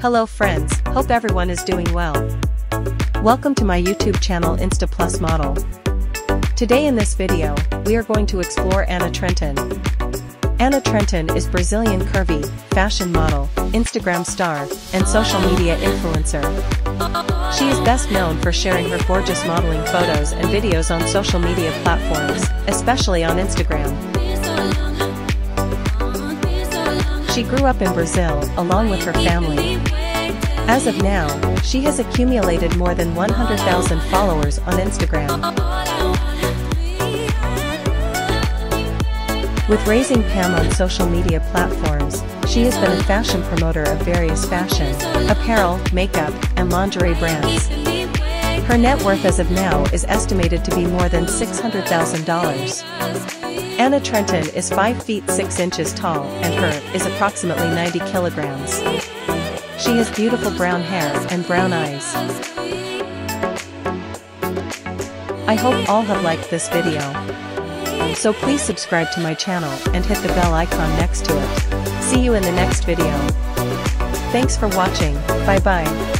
Hello friends, hope everyone is doing well. Welcome to my YouTube channel Insta Plus Model. Today in this video, we are going to explore Ana Trentin. Ana Trentin is Brazilian curvy, fashion model, Instagram star, and social media influencer. She is best known for sharing her gorgeous modeling photos and videos on social media platforms, especially on Instagram. She grew up in Brazil, along with her family. As of now, she has accumulated more than 100,000 followers on Instagram. With raising Pam on social media platforms, she has been a fashion promoter of various fashion, apparel, makeup, and lingerie brands. Her net worth as of now is estimated to be more than $600,000. Ana Trentin is 5 feet 6 inches tall and her is approximately 90 kilograms. She has beautiful brown hair and brown eyes. I hope all have liked this video. So please subscribe to my channel and hit the bell icon next to it. See you in the next video. Thanks for watching, bye bye.